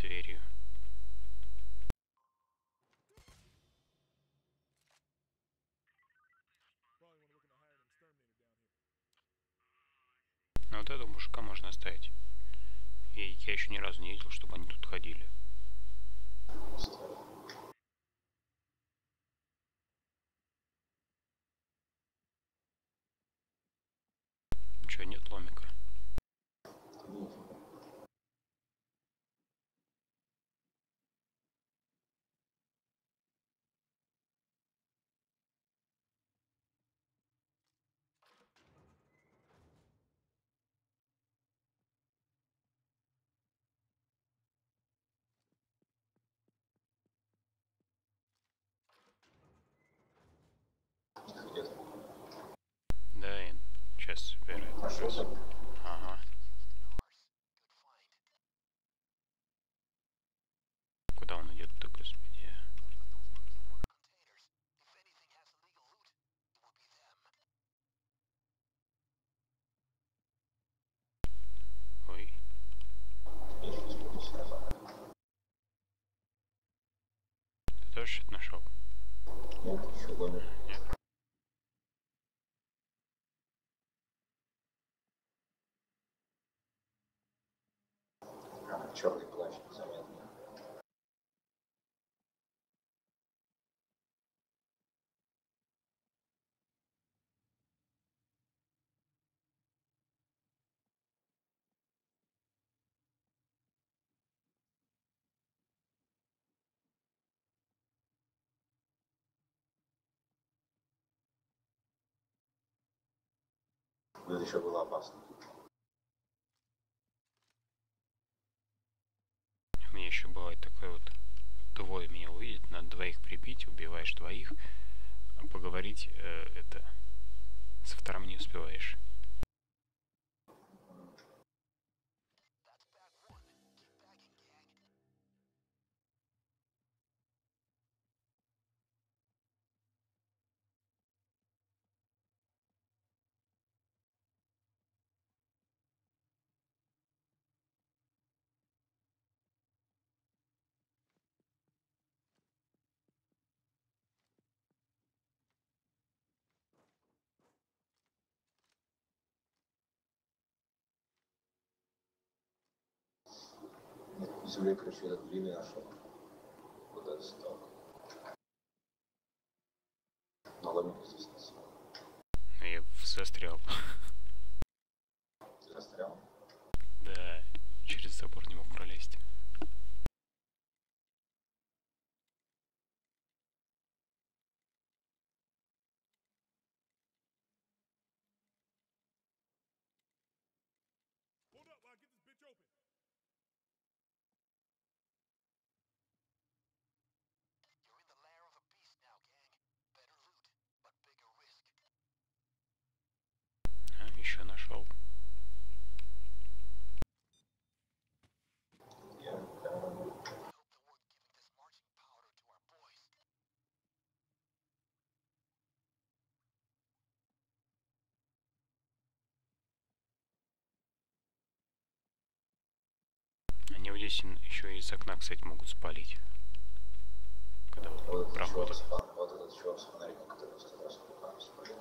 дверью. Ну вот этого мужика можно оставить. И я еще ни разу не видел, чтобы они тут ходили. Че, нет ломика? Да, Ин. Сейчас? Ага. Куда он идет-то, господи? Ой. Ты тоже что-то нашел? Нет, еще ломик. Нет. А, черный плащ незаметно. Но это еще было опасно. У меня еще бывает такое вот, двое меня увидят, надо двоих прибить, убиваешь двоих, а поговорить э, это со вторым не успеваешь. Земли ключи от длины нашел. Вот этот сток. Но ломика здесь нет. Но я застрял. Ты застрял? Да, через забор не мог пролезть. Вот здесь еще из окна, кстати, могут спалить. Когда вот проходят. вот этот чувак с фонариком, который сто раз руками спалил.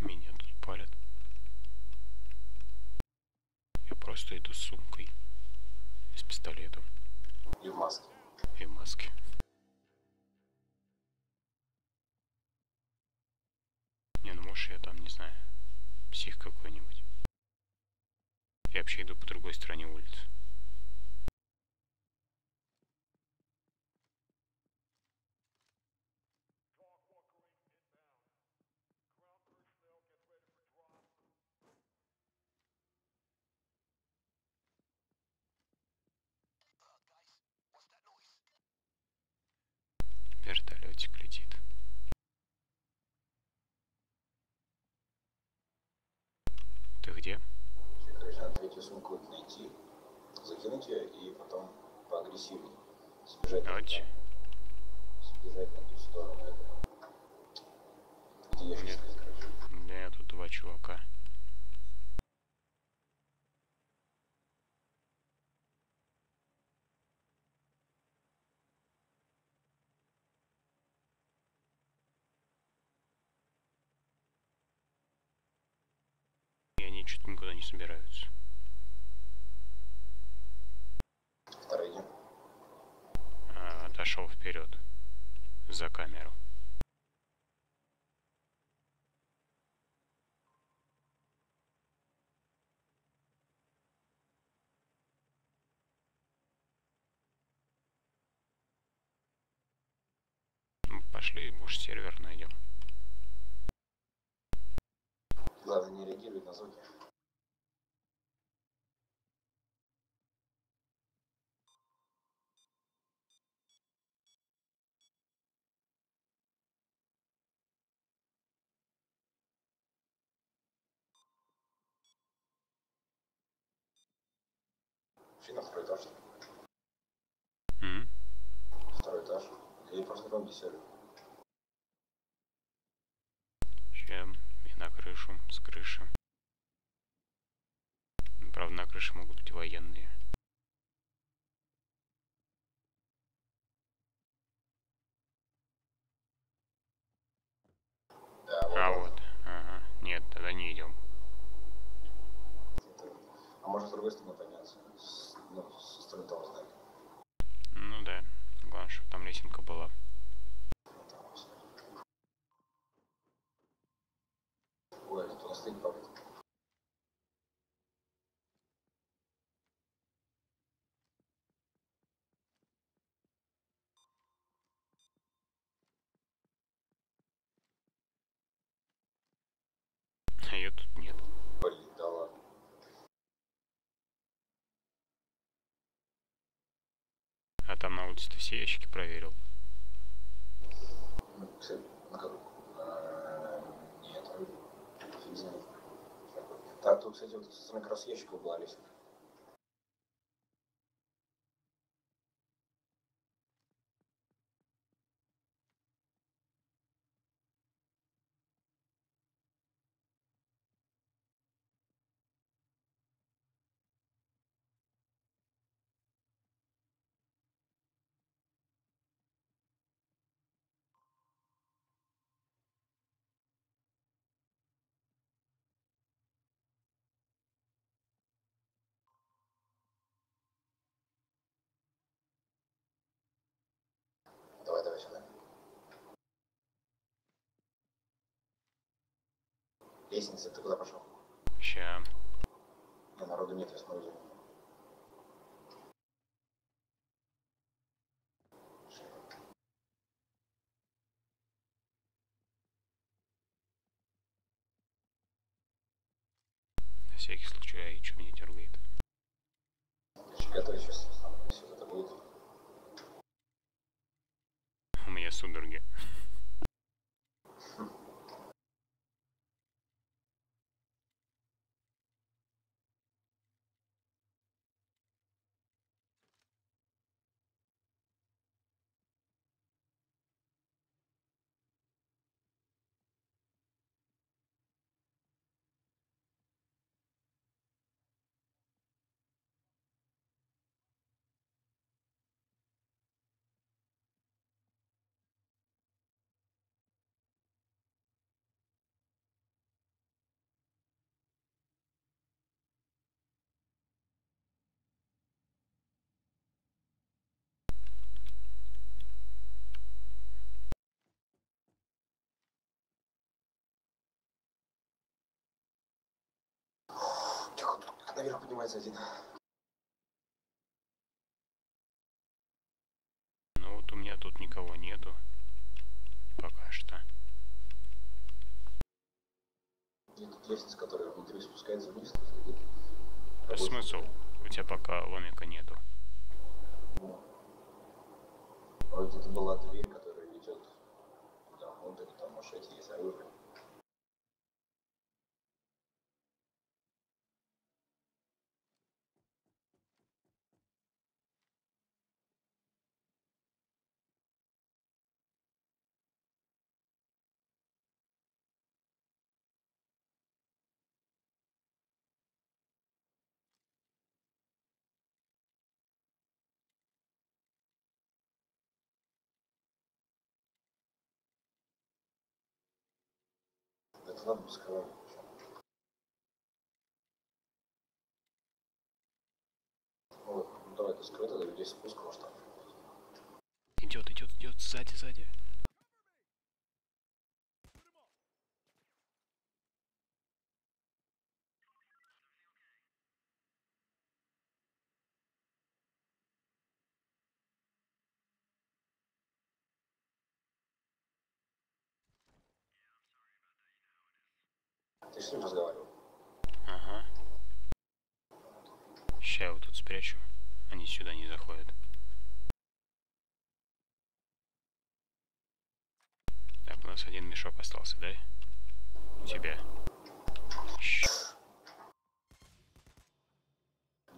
Меня тут палят. Я просто иду с сумкой. И с пистолетом. И в маске. И в маске. Не, ну может я там, не знаю, псих какой-нибудь. Я вообще иду по другой стороне улицы. Вертолетик летит. Ты где? Конечно, третью сумку найти, Закинуть ее и потом поагрессивнее. Сбежать. Давайте. Сбежать на ту сторону этого. Где я сейчас Нет. короче. Меня тут два чувака. И они что-то никуда не собираются. Второй день. А, отошел вперед. За камеру. Пошли, может, сервер найдем. Главное не реагировать на звуки. Пошли на второй этаж. М? Второй этаж. Или просто там, сервер. Чем? И на крышу, с крыши. Правда, на крыше могут быть военные. Да, А вот, ага. Нет, тогда не идем. А можно с другой стороны подняться? С, ну, со стороны того здания. Ну да. Главное, чтобы там лесенка была. Там вот. Ой, тут у нас стоит папа. А ее тут нет. Блин, да ладно. А там на улице ты все ящики проверил. Да, тут, кстати, вот со стороны ящиков была лесенка. Лестница, ты куда пошел? Ща. Не, народу нет, я снаружи. На всякий случай, ай, что меня дергает. Готовь сейчас, если это будет. У меня судороги. Наверх поднимается один. Ну вот у меня тут никого нету. Пока что. И тут лестница, которая внутри спускается вниз, А смысл? У тебя пока ломика нету. А вот это была дверь, которая ведет куда внутрь, там машете есть оружие. надо сказать. Вот, ну давай ты скрыто, доведи спуск, может. Идет, идет, идет, сзади, сзади. С ним разговаривал? Ага. Ща я его тут спрячу. Они сюда не заходят. Так, у нас один мешок остался, да? У тебя.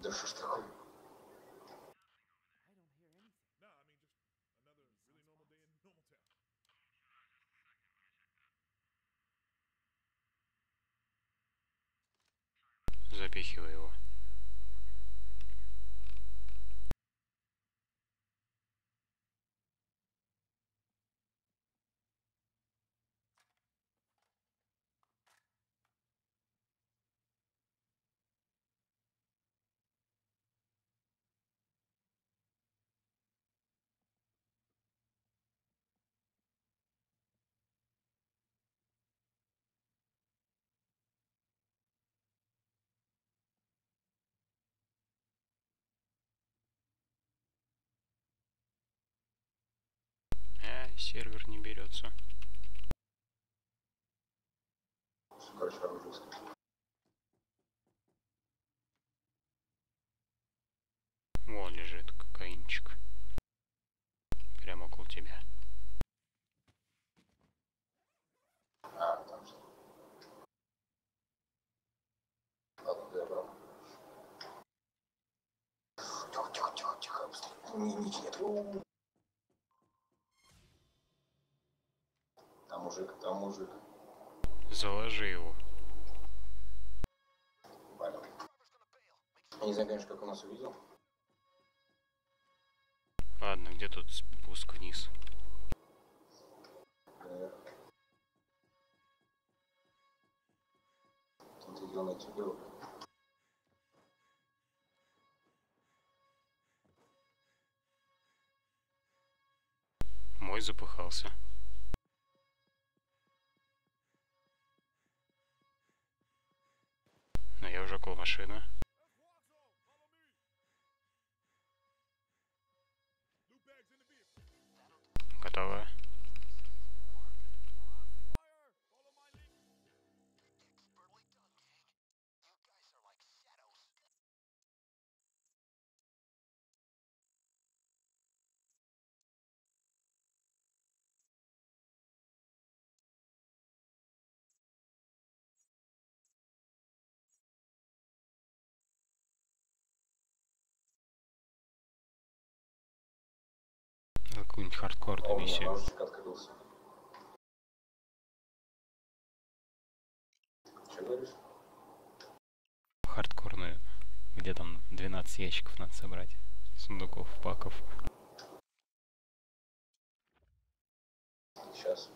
Да что ж такое? Запихивай его. А, сервер не берется. Короче, вооружился. Вон лежит кокаинчик. Прямо около тебя. А, там что? Ладно, я брал. Тихо, тихо, тихо, тихо, быстрее. Не, не, нет. Там мужик. Заложи его. Понял. Я не знаю, конечно, как он нас увидел. Ладно, где тут спуск вниз? Наверх. Найти было. Мой запыхался. Vehicle. Готово. какую-нибудь хардкорную миссию. Хардкорную, где там 12 ящиков надо собрать, сундуков, паков. Сейчас.